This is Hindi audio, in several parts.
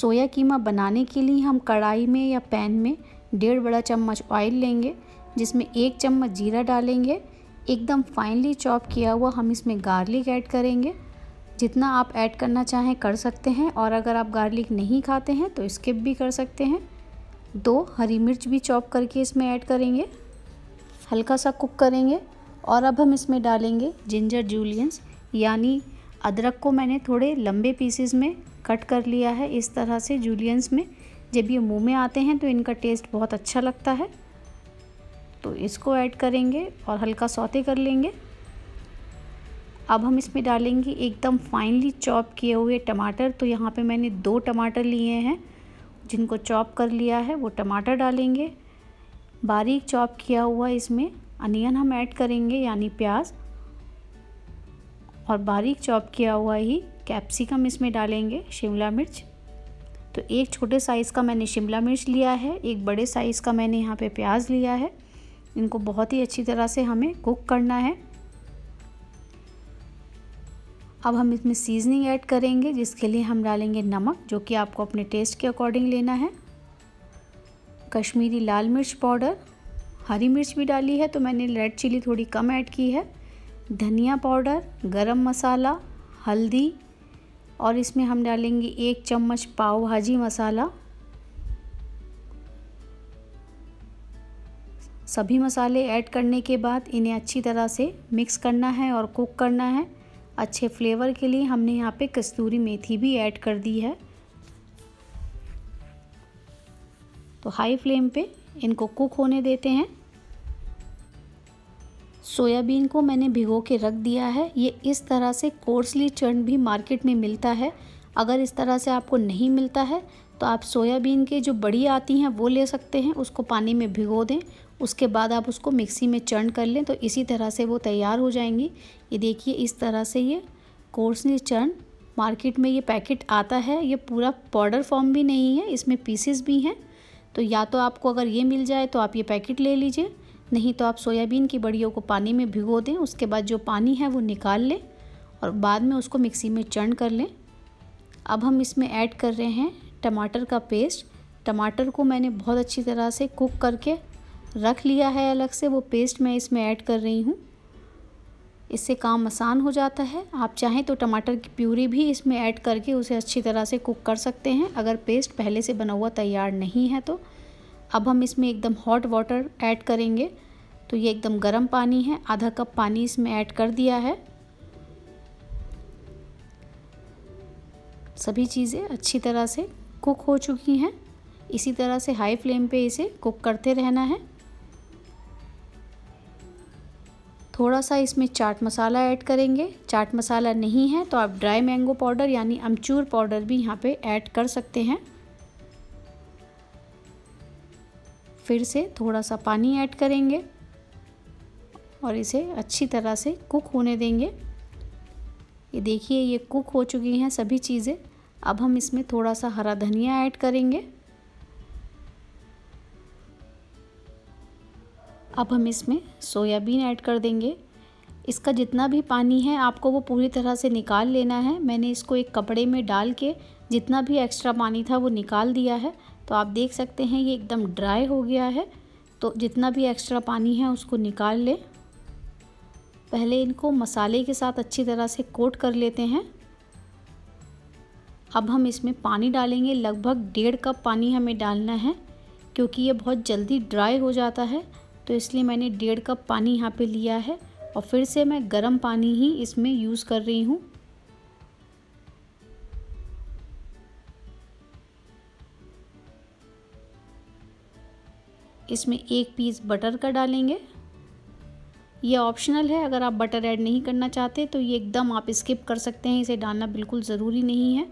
सोया कीमा बनाने के लिए हम कढ़ाई में या पैन में डेढ़ बड़ा चम्मच ऑयल लेंगे, जिसमें एक चम्मच जीरा डालेंगे। एकदम फाइनली चॉप किया हुआ हम इसमें गार्लिक ऐड करेंगे। जितना आप ऐड करना चाहें कर सकते हैं, और अगर आप गार्लिक नहीं खाते हैं तो स्किप भी कर सकते हैं। दो हरी मिर्च भी चॉप करके इसमें ऐड करेंगे। हल्का सा कुक करेंगे, और अब हम इसमें डालेंगे जिंजर जूलियंस यानी अदरक को मैंने थोड़े लंबे पीसेस में कट कर लिया है इस तरह से जूलियंस में। जब ये मुँह में आते हैं तो इनका टेस्ट बहुत अच्छा लगता है। तो इसको ऐड करेंगे और हल्का सौते कर लेंगे। अब हम इसमें डालेंगे एकदम फाइनली चॉप किए हुए टमाटर। तो यहाँ पे मैंने दो टमाटर लिए हैं। जिनको चॉप कर लिया है, वो टमाटर डालेंगे। बारीक चॉप किया हुआ इसमें अनियन हम ऐड करेंगे, यानी प्याज। और बारीक चॉप किया हुआ ही कैप्सिकम इसमें डालेंगे, शिमला मिर्च। तो एक छोटे साइज़ का मैंने शिमला मिर्च लिया है, एक बड़े साइज़ का मैंने यहाँ पे प्याज लिया है। इनको बहुत ही अच्छी तरह से हमें कुक करना है। अब हम इसमें सीजनिंग ऐड करेंगे, जिसके लिए हम डालेंगे नमक, जो कि आपको अपने टेस्ट के अकॉर्डिंग लेना है। कश्मीरी लाल मिर्च पाउडर। हरी मिर्च भी डाली है तो मैंने रेड चिली थोड़ी कम ऐड की है। धनिया पाउडर, गरम मसाला, हल्दी और इसमें हम डालेंगे एक चम्मच पाव भाजी मसाला। सभी मसाले ऐड करने के बाद इन्हें अच्छी तरह से मिक्स करना है और कुक करना है। अच्छे फ्लेवर के लिए हमने यहाँ पे कस्तूरी मेथी भी ऐड कर दी है। तो हाई फ्लेम पे इनको कुक होने देते हैं। सोयाबीन को मैंने भिगो के रख दिया है। ये इस तरह से कोर्सली चर्न भी मार्केट में मिलता है। अगर इस तरह से आपको नहीं मिलता है तो आप सोयाबीन के जो बड़ी आती हैं, वो ले सकते हैं। उसको पानी में भिगो दें। उसके बाद आप उसको मिक्सी में चर्न कर लें तो इसी तरह से वो तैयार हो जाएँगी। ये देखिए, इस तरह से ये कोर्सली चर्न मार्केट में ये पैकेट आता है। ये पूरा पाउडर फॉर्म भी नहीं है, इसमें पीसेस भी हैं। तो या तो आपको अगर ये मिल जाए तो आप ये पैकेट ले लीजिए। नहीं तो आप सोयाबीन की बड़ियों को पानी में भिगो दें, उसके बाद जो पानी है वो निकाल लें और बाद में उसको मिक्सी में चर्न कर लें। अब हम इसमें ऐड कर रहे हैं टमाटर का पेस्ट। टमाटर को मैंने बहुत अच्छी तरह से कुक करके रख लिया है अलग से, वो पेस्ट मैं इसमें ऐड कर रही हूँ। इससे काम आसान हो जाता है। आप चाहें तो टमाटर की प्यूरी भी इसमें ऐड करके उसे अच्छी तरह से कुक कर सकते हैं। अगर पेस्ट पहले से बना हुआ तैयार नहीं है तो। अब हम इसमें एकदम हॉट वाटर ऐड करेंगे। तो ये एकदम गर्म पानी है। आधा कप पानी इसमें ऐड कर दिया है। सभी चीज़ें अच्छी तरह से कुक हो चुकी हैं। इसी तरह से हाई फ्लेम पे इसे कुक करते रहना है। थोड़ा सा इसमें चाट मसाला ऐड करेंगे। चाट मसाला नहीं है तो आप ड्राई मैंगो पाउडर यानी अमचूर पाउडर भी यहाँ पे ऐड कर सकते हैं। फिर से थोड़ा सा पानी ऐड करेंगे और इसे अच्छी तरह से कुक होने देंगे। ये देखिए, ये कुक हो चुकी हैं सभी चीज़ें। अब हम इसमें थोड़ा सा हरा धनिया ऐड करेंगे। अब हम इसमें सोयाबीन ऐड कर देंगे। इसका जितना भी पानी है, आपको वो पूरी तरह से निकाल लेना है। मैंने इसको एक कपड़े में डाल के जितना भी एक्स्ट्रा पानी था वो निकाल दिया है। तो आप देख सकते हैं ये एकदम ड्राई हो गया है। तो जितना भी एक्स्ट्रा पानी है उसको निकाल लें। पहले इनको मसाले के साथ अच्छी तरह से कोट कर लेते हैं। अब हम इसमें पानी डालेंगे। लगभग डेढ़ कप पानी हमें डालना है, क्योंकि ये बहुत जल्दी ड्राई हो जाता है। तो इसलिए मैंने डेढ़ कप पानी यहाँ पे लिया है और फिर से मैं गर्म पानी ही इसमें यूज़ कर रही हूँ। इसमें एक पीस बटर का डालेंगे। ये ऑप्शनल है, अगर आप बटर ऐड नहीं करना चाहते तो ये एकदम आप स्किप कर सकते हैं, इसे डालना बिल्कुल ज़रूरी नहीं है।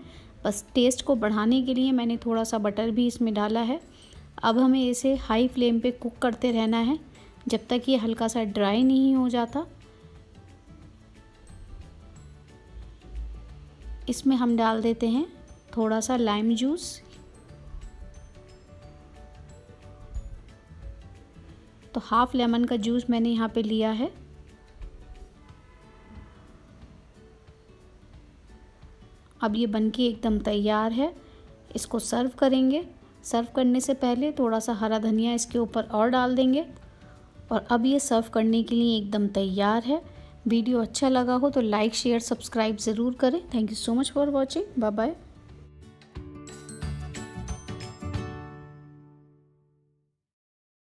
बस टेस्ट को बढ़ाने के लिए मैंने थोड़ा सा बटर भी इसमें डाला है। अब हमें इसे हाई फ्लेम पे कुक करते रहना है, जब तक ये हल्का सा ड्राई नहीं हो जाता। इसमें हम डाल देते हैं थोड़ा सा लाइम जूस। तो हाफ़ लेमन का जूस मैंने यहाँ पे लिया है। अब ये बनके एकदम तैयार है। इसको सर्व करेंगे। सर्व करने से पहले थोड़ा सा हरा धनिया इसके ऊपर और डाल देंगे। और अब ये सर्व करने के लिए एकदम तैयार है। वीडियो अच्छा लगा हो तो लाइक, शेयर, सब्सक्राइब ज़रूर करें। Thank you so much for watching. Bye bye